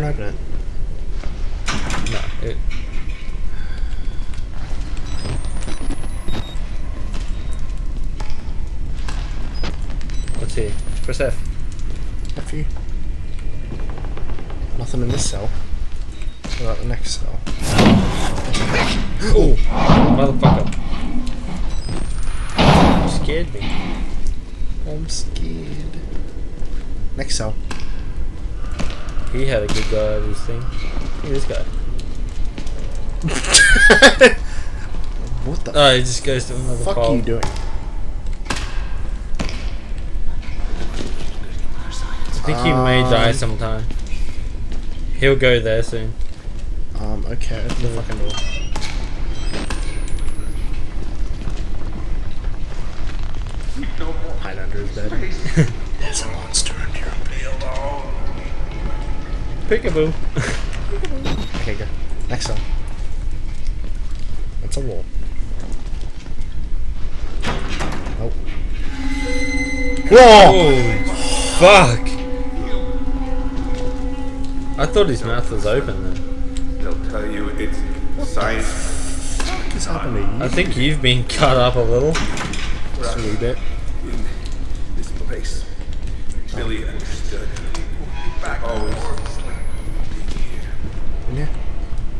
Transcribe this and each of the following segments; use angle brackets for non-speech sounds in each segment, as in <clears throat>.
try and open it. No. It, let's see. Press F. F you. Nothing in this cell. What about the next cell? Oh, motherfucker. You scared me. I'm scared. Next cell. He had a good go at his thing. Look at this guy. <laughs> what the Oh, he just goes to another fuck pole. are you doing? I think he may die Um, sometime. He'll go there soon. Um, okay, open the fucking door. Hide under his bed. <laughs> <laughs> There's a monster Peekaboo. Okay, go. Next cell. That's a wall. Nope. Whoa! Oh, fuck. I thought his mouth was open then. They'll tell you it's science. What is happening? I think you've been cut up a little. Just a wee bit. in this place.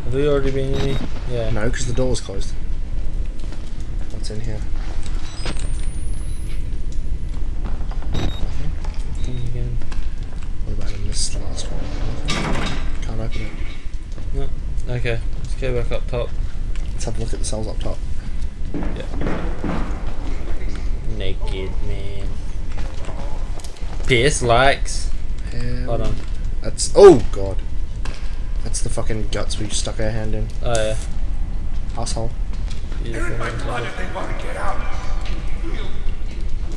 Have we already been in here? Yeah. No, because the door was closed. What's in here? Thing again. What about in this last one? Can't open it. No. Okay. Let's go back up top. Let's have a look at the cells up top. Yeah. Naked man. Pierce likes. Um, Hold on. That's oh god. That's the fucking guts we stuck our hand in. Oh yeah. Asshole. Beautiful. if they want to get out.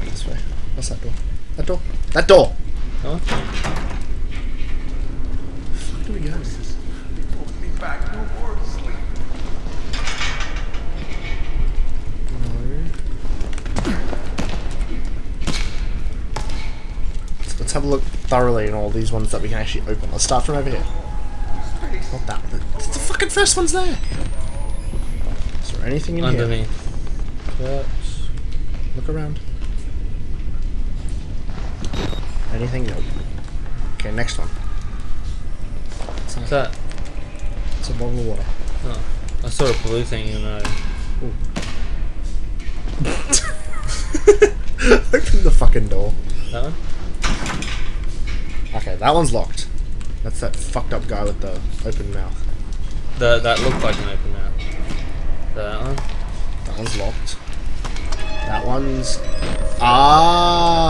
This way. What's that door? That door? That door! Huh? Where do we go? They me back. No more sleep. Let's, let's have a look thoroughly in all these ones that we can actually open. Let's start from over here. Not that. The, the fucking first one's there! Is there anything in here? Underneath. Look around. Anything? Nope. Okay, next one. What's that? It's a bottle of water. Oh. I saw a blue thing and <laughs> I. Open the fucking door. That one? Okay, that one's locked. That's that fucked up guy with the open mouth. The, that looked like an open mouth. That one? That one's locked. That one's. Ah,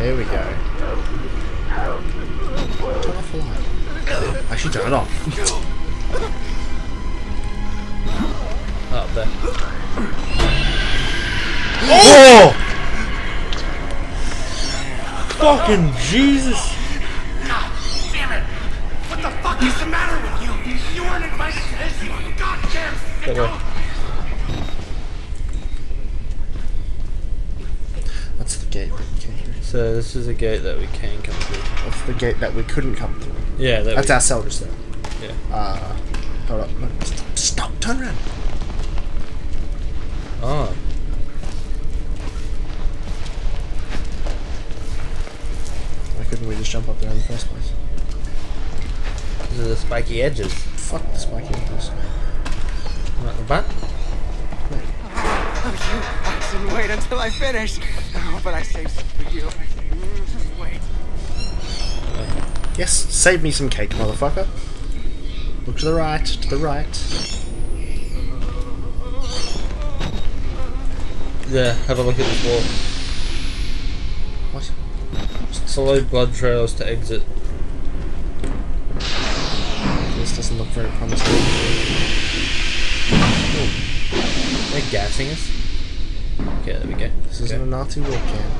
here we go. Turn off the light. Actually, turn it off. Up there. Oh! Fucking Jesus! Fuck is the matter with you? You weren't invited to this, you goddamn That way. sicko! That's the gate that we came through. So this is a gate that we can come through. That's the gate that we couldn't come through. Yeah, that That's we, our cell just there. Yeah. Uh, hold up. No, st- stop. Turn around. Oh. Spiky edges. Fuck the spiky edges. Right, the butt? I didn't wait until I finished. Oh, but I saved some for you. Wait. Yes, save me some cake, motherfucker. Look to the right, to the right. Yeah, have a look at this wall. What? Follow blood trails to exit. Very promising. They're gassing us. Okay, there we go. This isn't a Okay. Nazi war camp.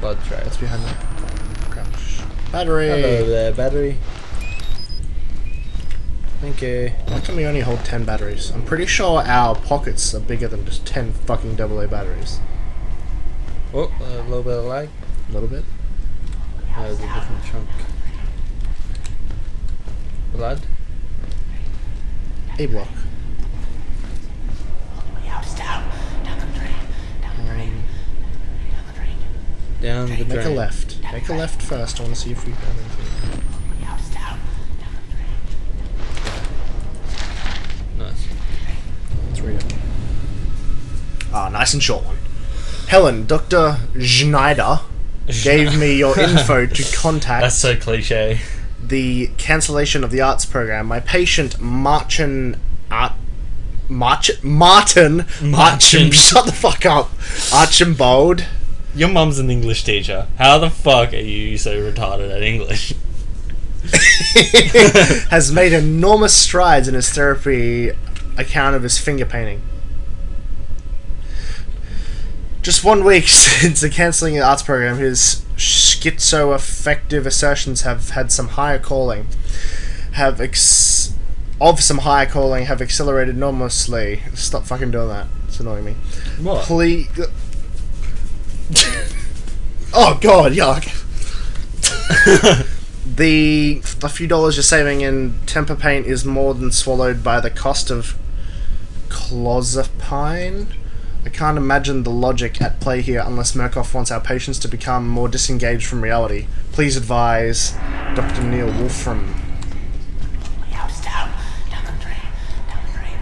Blood trails. What's behind that? Crouch. Battery! Hello there, battery. Thank you. Why can we only hold 10 batteries? I'm pretty sure our pockets are bigger than just 10 fucking AA batteries. Oh, a little bit of lag. A little bit. That was a different chunk. Blood? A block. Out, down, down the drain, down the drain, Um, down the drain. Down the make a left. Make a left first. I want to see if we have anything. Out, down, down the drain. Nice. Let's read it. Ah, nice and short one. Helen, Dr. Schneider gave me your <laughs> info to contact That's so cliche. The cancellation of the arts program. My patient, Martin uh, Art. Martin Martin Martin. Archim, <laughs> shut the fuck up, Archibald Your mum's an English teacher. How the fuck are you so retarded at English? <laughs> has made enormous strides in his therapy account of his finger painting. Just one week <laughs> since the cancelling of the arts program, his schizoaffective assertions have had some higher calling, have ex- of some higher calling have accelerated enormously. Stop fucking doing that. It's annoying me. What? Please. oh god, yuck. <laughs> the a few dollars you're saving in tempera paint is more than swallowed by the cost of clozapine. I can't imagine the logic at play here unless Murkoff wants our patients to become more disengaged from reality. Please advise Dr. Neil Wolfram. Out, down, down the drain, down the drain,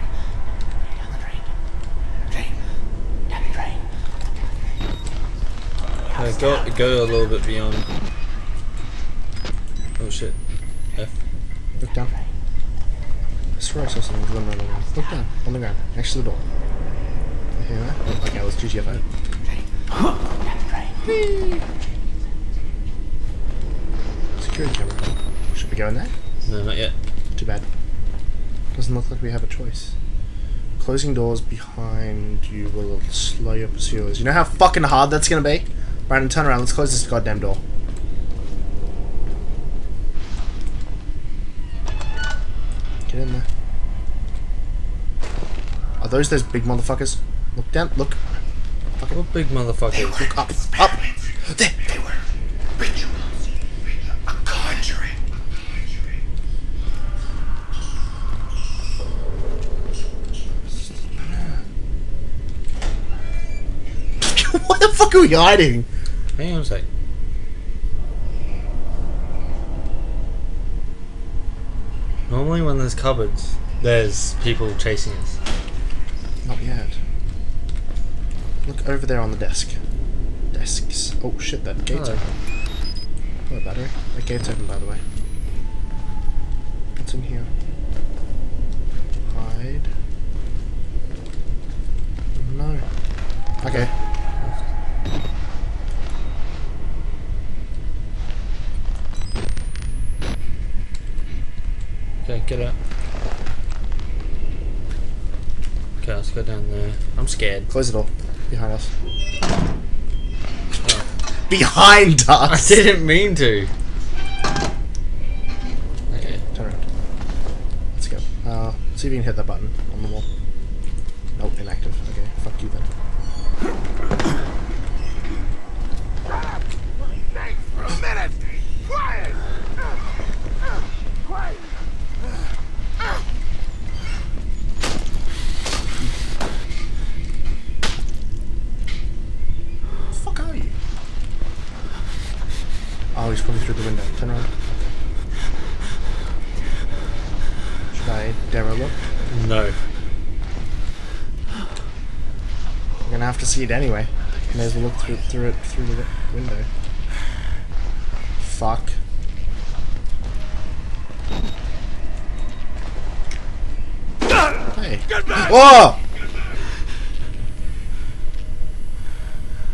down the drain, drain, down the drain. Uh, go, go a little bit beyond. Oh shit. F. Look down. I swear I saw something glimmering on the ground. Look down, on the ground, next to the door. You hear that? Oh, okay, let's GTFO. Security camera. Should we go in there? No, not yet. Too bad. Doesn't look like we have a choice. Closing doors behind you will slow your pursuers. You know how fucking hard that's gonna be? Brandon, turn around. Let's close this goddamn door. Get in there. Are those those big motherfuckers? Look down. Look. Fucking What big motherfuckers? look up. Up. There. They were rituals. A conjuring. <laughs> what the fuck are we hiding? Hang on a sec. Normally when there's cupboards, there's people chasing us. Not yet. Look over there on the desk. Desks. Oh shit, that gate's Hello. open. Hello, battery. That gate's open, by the way. What's in here? Hide. No. Okay. Okay, get out. Okay, let's go down there. I'm scared. Close the door. Behind us. Behind us I us! <laughs> didn't mean to. Okay. Turn around. Let's go. Uh, see if you can hit that button on the wall. Nope, inactive. Okay, fuck you then. Thanks for a minute. Quiet. Quiet. the fuck are you? Oh, he's probably through the window. Turn around. Should I dare a look? No. I'm gonna have to see it anyway. May as well look through through it through the window. Fuck. Hey. Whoa!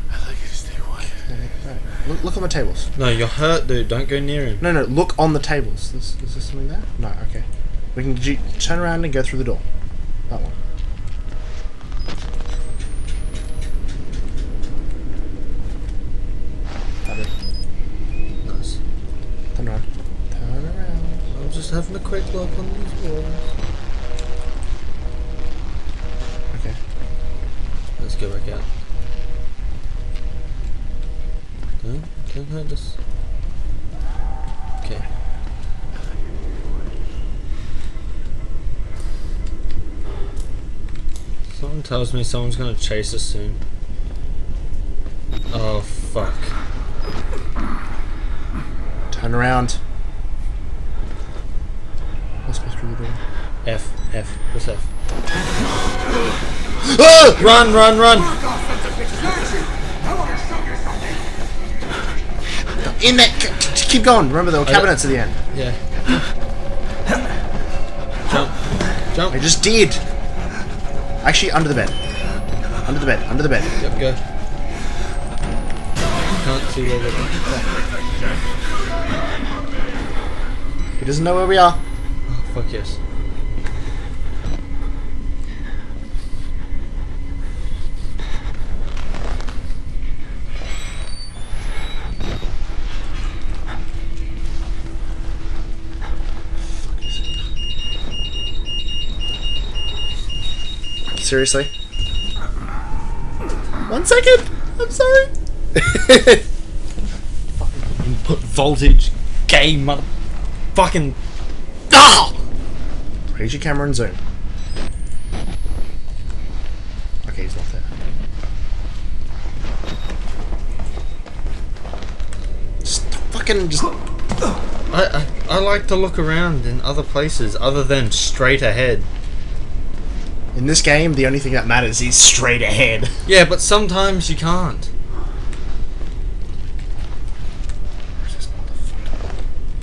I'd like you to stay quiet. Okay. Look, look on the tables. No, you're hurt, dude. Don't go near him. No, no, look on the tables. Is, is there something there? No, okay. We can g- turn around and go through the door. That one. quick look on these walls. Okay. Let's go back out. No, don't hurt us. Okay. Someone tells me someone's gonna chase us soon. Oh, fuck. Turn around. F, what's F? Ah! Run, run, run! In that. c- c- Keep going. Remember, there were cabinets at the end. Yeah. Jump. Jump. I just did. Actually, under the bed. Under the bed. Under the bed. Yep, go. Can't see where we're He doesn't know where we are. Oh, fuck yes. Seriously? One second. I'm sorry. <laughs> Input voltage, gay mother. Fucking. Ah! Raise your camera and zoom. Okay, he's not there. Just fucking just. <gasps> I, I, I like to look around in other places other than straight ahead. In this game, the only thing that matters is straight ahead. Yeah, but sometimes you can't.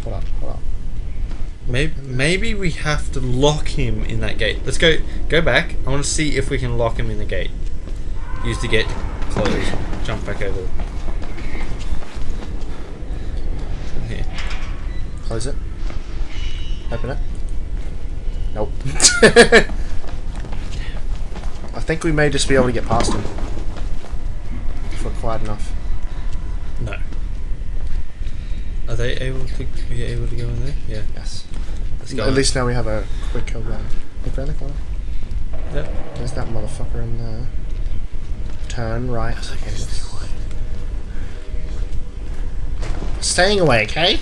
Hold up, hold up. Maybe maybe we have to lock him in that gate. Let's go go back. I want to see if we can lock him in the gate. Use the gate to close. Jump back over. Here. Close it. Open it. Nope. <laughs> I think we may just be able to get past him. If we're quiet enough. No. Are they able to be able to go in there? Yeah. Yes. Let's go. At least now we have a quick kill gun. Look around the corner. Yep. There's that motherfucker in there. Turn right. Staying away, okay?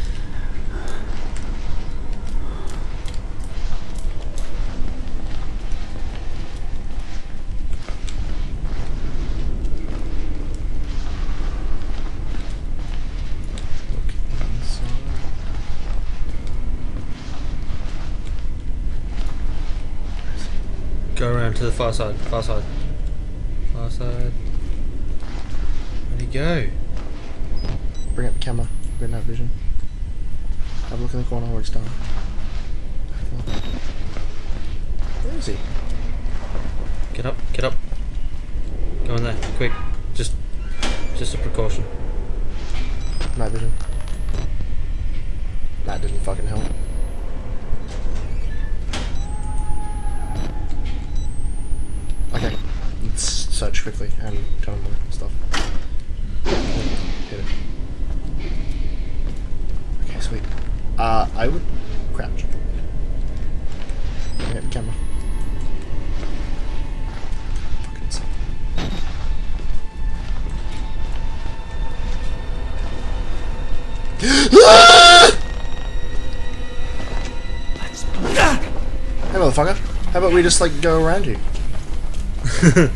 Look inside. Go around to the far side. Far side. Far side. Where'd he go? Bring up the camera. Get night vision. Have a look in the corner where it's done. Where is he? Get up. Get up. Go in there. Quick. Just just a precaution. Night vision. That didn't fucking help. Okay. Let's search quickly and turn on the stuff. Hit it. Okay, sweet. Uh, I would crouch. Bring the camera. Fucking suck. Hey motherfucker, how about we just like go around you? <laughs>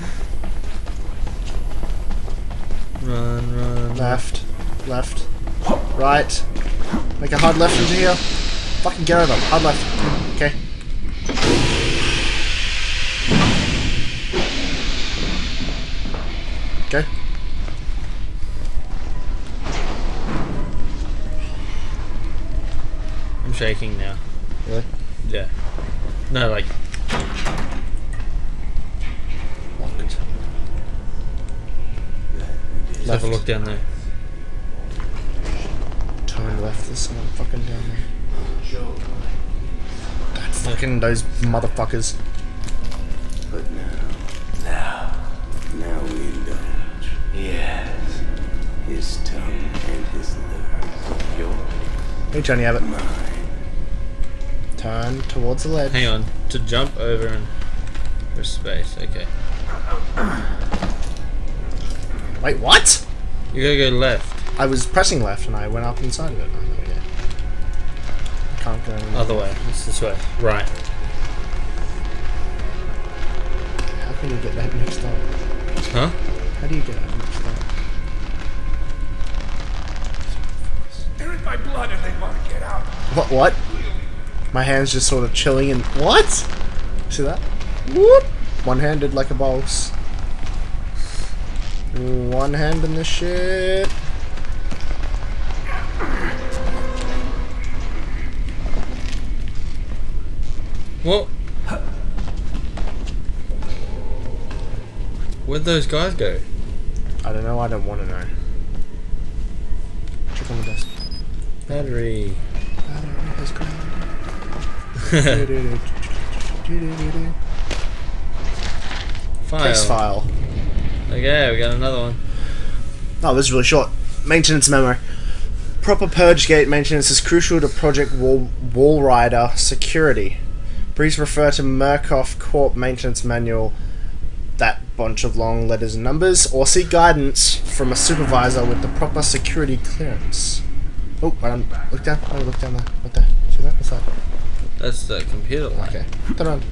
Run, run. Left, left, right. Make a hard left into here. Fucking get over. Hard left. Okay. Okay. I'm shaking now. Really? Yeah. No, like Locked. let's have a look down there. Motherfuckers. But now, now, now we indulge. Yes, his tongue and his liver. Your Hey Tony Abbott. mine. Turn towards the ledge. Hang on. To jump over and for space. Okay. <clears throat> Wait, what? You gotta go left. I was pressing left and I went up inside of it. Oh, no, yeah. I can't go. Other way. It's this way. Right. How How do you get that next time? Huh? How do you get that next time? They're in my blood and they want to get out. What? What? My hand's just sort of chilling and what? See that? Whoop! One-handed like a boss. One hand in the shit. What? Where'd those guys go? I don't know. I don't want to know. Check on the desk. Battery. Battery <laughs> file. Text file. Okay, we got another one. Oh, this is really short. Maintenance memo. Proper purge gate maintenance is crucial to Project Wall, Walrider security. Please refer to Murkoff Corp maintenance manual, that bunch of long letters and numbers, or seek guidance from a supervisor with the proper security clearance. Oh, I don't look down. Oh, look down there. What the? See that? What's that? That's the computer light. Okay. Turn on.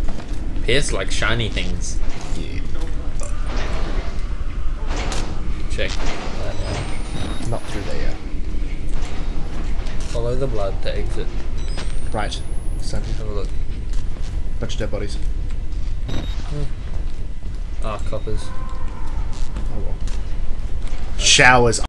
Appears like shiny things. Yeah. Check. Not through there yet. Follow the blood to exit. Right. Stand. Have a look. Bunch of dead bodies. Hmm. Ah, coppers. Oh well. Showers